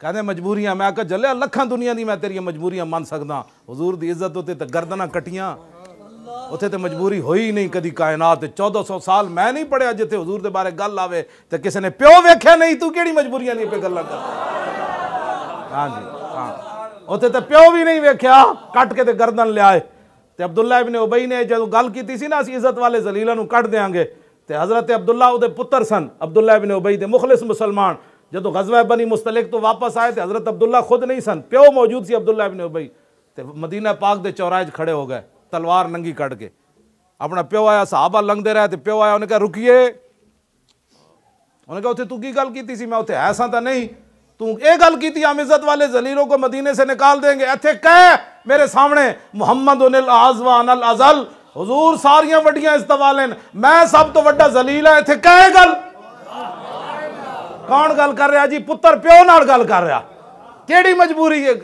ਕਹਿੰਦੇ ਮਜਬੂਰੀਆਂ ਮੈਂ ਆਖਿਆ ਜੱਲਿਆ ਲੱਖਾਂ ਦੁਨੀਆ ਦੀ ਮੈਂ ਤੇਰੀਆਂ ਮਜਬੂਰੀਆਂ ਮੰਨ ਸਕਦਾ ਹਜ਼ੂਰ ਦੀ ਇੱਜ਼ਤ ਉੱਤੇ ਤੇ ਗਰਦਨਾਂ ਕਟੀਆਂ ਉੱਥੇ ਤੇ ਮਜਬੂਰੀ ਹੋਈ ਨਹੀਂ ਕਦੀ ਕਾਇਨਾਤ ਤੇ 1400 ਸਾਲ ਮੈਂ ਨਹੀਂ ਪੜਿਆ ਜਿੱਥੇ ਹਜ਼ੂਰ ਦੇ ਬਾਰੇ ਗੱਲ ਆਵੇ ਤੇ ਕਿਸੇ ਨੇ ਪਿਓ ਵੇਖਿਆ ਨਹੀਂ ਤੂੰ ਕਿਹੜੀ ਮਜਬੂਰੀਆਂ ਨਹੀਂ ਪੇ ਗੱਲਾਂ ਕਰ ਹਾਂਜੀ ਹਾਂ ਉੱਥੇ ਤੇ ਪਿਓ ਵੀ ਨਹੀਂ ਵੇਖਿਆ ਕੱਟ ਕੇ ਤੇ ਗਰਦਨ ਲਿਆਏ ਤੇ ਅਬਦੁੱਲਾ ਇਬਨ ਉਬਈ ਨੇ ਜਦੋਂ ਗੱਲ ਕੀਤੀ ਸੀ ਨਾ ਅਸੀਂ ਇੱਜ਼ਤ ਵਾਲੇ ਜ਼ਲੀਲਾਂ ਨੂੰ ਕੱਢ ਦੇਾਂਗੇ ਤੇ ਹਜ਼ਰਤ ਅਬਦੁੱਲਾ ਉਹਦੇ ਪੁੱਤਰ ਸਨ ਅਬਦੁੱਲਾ ਇਬਨ ਉਬਈ ਦੇ ਮੁਖਲਿਸ ਮੁਸਲਮਾਨ जो तो गजवा बनी मुस्तलिक तो वापस आए थे, हज़रत अब्दुल्ला खुद नहीं सन, प्यो मौजूद से अब्दुल्ला इब्न उबई। ते मदीना पाक के चौराहे खड़े हो गए, तलवार नंगी कट के। अपना प्यो आया, साहबा लंघते रहे थे, प्यो आया, उन्हें कहा रुकी उन्हें कहा उसे तू की गल की सी? मैं उसे ऐसा तो नहीं। तू ये गल की हम इज़्ज़त वाले जलीलों को मदीने से निकाल देंगे। इतने कह, मेरे सामने, मुहम्मद उन आजवा अनल अजल, हजूर सारिया व्डिया मैं सब तो व्डा जलील है इतने कह गल। ਕੌਣ ਗੱਲ ਕਰ ਰਿਹਾ ਜੀ ਪੁੱਤਰ ਪਿਓ ਨਾਲ ਗੱਲ ਕਰ ਰਿਹਾ ਕਿਹੜੀ ਮਜਬੂਰੀ ਹੈ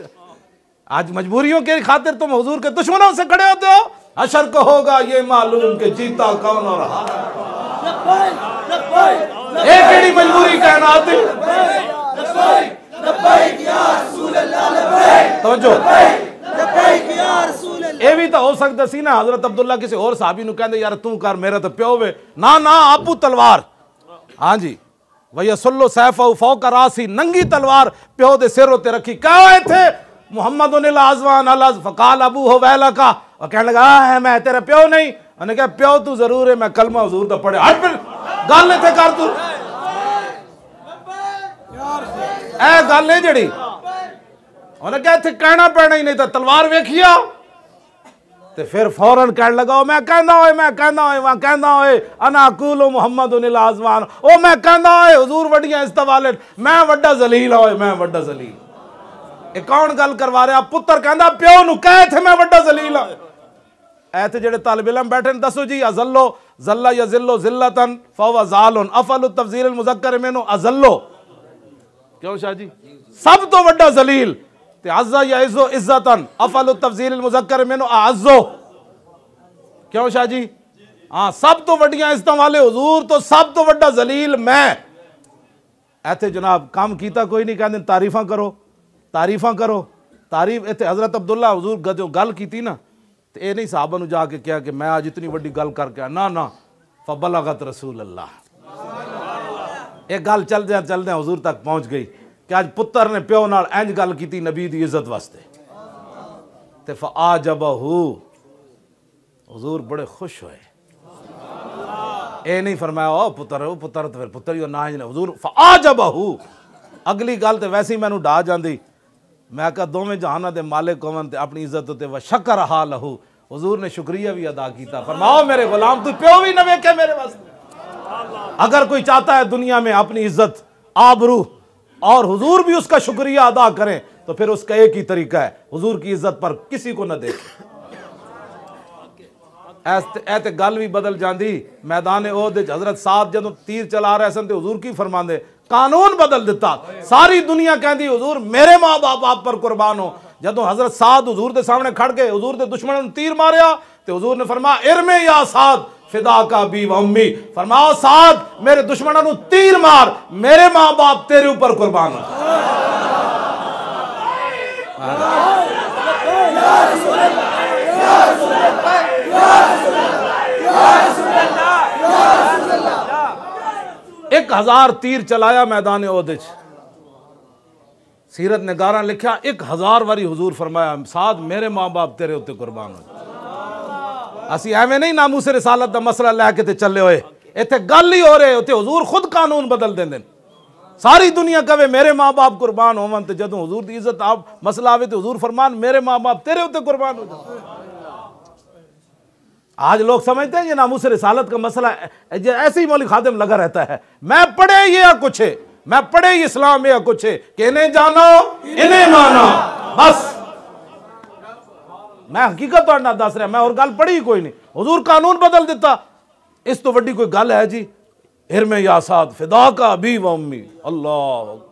आज मजबूरियों के खातिर तुम हुजूर के दुश्मनों से खड़े होते हो अशर को होगा ये मालूम कि जीता कौन और हारा एक केड़ी मजबूरी कहना आती ਤਵੱਜੋ ਇਹ ਵੀ ਤਾਂ ਹੋ ਸਕਦਾ ਸੀ ਨਾ ਹਜ਼ਰਤ ਅਬਦੁੱਲਾ ਕਿਸੇ ਹੋਰ ਸਾਹਬੀ ਨੂੰ ਕਹਿੰਦੇ ਯਾਰ ਤੂੰ ਕਰ ਮੇਰਾ ਤਾਂ ਪਿਓ ਵੇ ਨਾ ਨਾ ਆਪੂ ਤਲਵਾਰ ਹਾਂਜੀ वयसल्लो सैफ फौक रासी नंगी तलवार प्यो दे सिर उते रखी। कहा इथे मुहम्मद उनिल आजवान अलज फकाल अबू हो वैला का। और कहने लगा है, मैं तेरा प्यो नहीं। उन्हें कहा, प्यो, तू ज़रूर है, मैं कलमा हजूर तो पढ़े हट गल इथे कर तू? ए, गल नहीं जड़ी? उन्हें कहा इथे कहना पैना ही नहीं तो तलवार वेखिया ਤੇ ਫਿਰ ਫੌਰਨ ਕਹਿਣ ਲਗਾ ਮੈਂ ਕਹਿੰਦਾ ਓਏ ਮੈਂ ਕਹਿੰਦਾ ਓਏ ਮੈਂ ਕਹਿੰਦਾ ਓਏ ਅਨਾ ਅਕੂਲੂ ਮੁਹੰਮਦ ਉਨਿਲ ਆਜ਼ਵਾਨ ਉਹ ਮੈਂ ਕਹਿੰਦਾ ਓਏ ਹਜ਼ੂਰ ਵੱਡੀਆਂ ਇਸਤਵਾਲੇ ਮੈਂ ਵੱਡਾ ਜ਼ਲੀਲ ਓਏ ਮੈਂ ਵੱਡਾ ਜ਼ਲੀਲ ਇਹ ਕੌਣ ਗੱਲ ਕਰਵਾ ਰਿਹਾ ਪੁੱਤਰ ਕਹਿੰਦਾ ਪਿਓ ਨੂੰ ਕਹਿ ਇੱਥੇ ਮੈਂ ਵੱਡਾ ਜ਼ਲੀਲ ਹਾਂ ਐਥੇ ਜਿਹੜੇ ਤਾਲਿਬ ਇਲਮ ਬੈਠੇ ਨੇ ਦੱਸੋ ਜੀ ਅਜ਼ੱਲੋ ਜ਼ੱਲਾ ਯਜ਼ਿਲੋ ਜ਼ਿਲਤਨ ਫਵਾ ਜ਼ਾਲੁਨ ਅਫਲੁ ਤਫਜ਼ੀਲ ਮੁਜ਼ੱਕਰ ਮੈਨੂੰ ਅਜ਼ੱਲੋ ਕਿਉਂ ਸ਼ਾਹ ਜੀ ਸਭ ਤੋਂ ਵੱਡਾ ਜ਼ਲੀਲ क्यों शाह जी हाँ, सब तो वाले, हजूर तो सब तो व्डा जलील मैं। इतने जनाब, काम किया कोई नहीं कहते तारीफा करो तारीफा करो। तारीफ़ इतने हज़रत अब्दुल्ला हजूर जो गल की ना तो यह नहीं साहबा जाके कहा कि मैं अज इतनी वही गल करके ना ना ना। फबलागत रसूल अल्लाह एक गल चलद चलद हजूर तक पहुँच गई। ਕਿ ਅੱਜ ਪੁੱਤਰ ਨੇ ਪਿਓ ਨਾਲ ਇੰਜ ਗੱਲ ਕੀਤੀ ਨਬੀ ਦੀ ਇੱਜ਼ਤ ਵਾਸਤੇ ਤੇ ਫਆਜਬਹੂ ਹਜ਼ੂਰ ਬੜੇ ਖੁਸ਼ ਹੋਏ ਇਹ ਨਹੀਂ ਫਰਮਾਇਆ ਉਹ ਪੁੱਤਰ ਉਹ ਪੁੱਤਰ ਤੇ ਫਿਰ ਪੁੱਤਰ ਹੀ ਉਹ ਨਾ ਹੀ ਹਜ਼ੂਰ ਫਆਜਬਹੂ ਅਗਲੀ ਗੱਲ ਤੇ ਵੈਸੇ ਹੀ ਮੈਨੂੰ ਡਾ ਜਾਂਦੀ ਮੈਂ ਕਹਾ ਦੋਵੇਂ ਜਹਾਨਾਂ ਦੇ ਮਾਲਿਕ ਹੋਵਨ ਤੇ ਆਪਣੀ ਇੱਜ਼ਤ ਉਤੇ व ਸ਼ਕਰ ਹਾ ਲਹੂ ਹਜ਼ੂਰ ਨੇ ਸ਼ੁਕਰੀਆ ਵੀ ਅਦਾ ਕੀਤਾ फरमाओ मेरे गुलाम तू प्यो भी न वेखे मेरे वास्ते अगर कोई चाहता है दुनिया में अपनी इज्जत आबरू और हुजूर भी उसका शुक्रिया अदा करें तो फिर उसका एक ही तरीका है हुजूर की इज्जत पर किसी को न देखे ਇਹ ਤੇ ਗੱਲ ਵੀ ਬਦਲ ਜਾਂਦੀ ਮੈਦਾਨ ਉਹ ਦੇ ਹਜ਼ਰਤ ਸਾਹਿਬ ਜਦੋਂ ਤੀਰ ਚਲਾ ਰਹੇ ਸਨ ਤੇ ਹਜ਼ੂਰ ਕੀ ਫਰਮਾਉਂਦੇ ਕਾਨੂੰਨ ਬਦਲ ਦਿੱਤਾ ਸਾਰੀ ਦੁਨੀਆ ਕਹਿੰਦੀ ਹਜ਼ੂਰ ਮੇਰੇ ਮਾਂ-ਬਾਪ ਆਪ ਪਰ ਕੁਰਬਾਨ ਹੋ ਜਦੋਂ ਹਜ਼ਰਤ ਸਾਦ ਹਜ਼ੂਰ ਦੇ ਸਾਹਮਣੇ ਖੜ ਕੇ ਹਜ਼ੂਰ ਦੇ ਦੁਸ਼ਮਣਾਂ ਨੂੰ ਤੀਰ ਮਾਰਿਆ ਤੇ ਹਜ਼ੂਰ ਨੇ ਫਰਮਾਇਆ ਇਰਮੇ ਯਾ ਸਾਦ फिदा का भी मम्मी फरमाओ, साहब, मेरे दुश्मनों तीर मार, मेरे माँ बाप तेरे ऊपर कुर्बान हो। एक हज़ार तीर चलाया मैदान सीरत ने गारा लिखा एक हज़ार वारी हजूर फरमाया साध मेरे माँ बाप तेरे उत्ते कुर्बान हो। ਅਸੀਂ ਐਵੇਂ ਨਹੀਂ ਨਾਮੂਸ ਰਿਸਾਲਤ ਦਾ ਮਸਲਾ ਲੈ ਕੇ ਤੇ ਚੱਲੇ ਹੋਏ ਇੱਥੇ ਗੱਲ ਹੀ ਹੋ ਰਹੇ ਉੱਥੇ ਹਜ਼ੂਰ ਖੁਦ ਕਾਨੂੰਨ ਬਦਲ ਦਿੰਦੇ ਨੇ ਸਾਰੀ ਦੁਨੀਆ ਕਵੇ ਮੇਰੇ ਮਾਂ-ਬਾਪ ਕੁਰਬਾਨ ਹੋਵਨ ਤੇ ਜਦੋਂ ਹਜ਼ੂਰ ਦੀ ਇੱਜ਼ਤ ਆਪ ਮਸਲਾ ਆਵੇ ਤੇ ਹਜ਼ੂਰ ਫਰਮਾਨ ਮੇਰੇ ਮਾਂ-ਬਾਪ तेरे ਉੱਤੇ कुर्बान हो जाए आज लोग समझते हैं ये नामूस रिसालत का मसला है ऐसे ही मौलिक खादिम लगा रहता है मैं पढ़े ये या कुछ है मैं पढ़े इस्लाम या कुछ है कि इन्हें जानो इन्हें मानो बस मैं हकीकत तो दस रहा, मैं और गल पढ़ी कोई नहीं। हजूर कानून बदल दिता। इस तो वीडी कोई गल है जी, हिरमे यासाद फिदा का अभी व अम्मी अल्लाह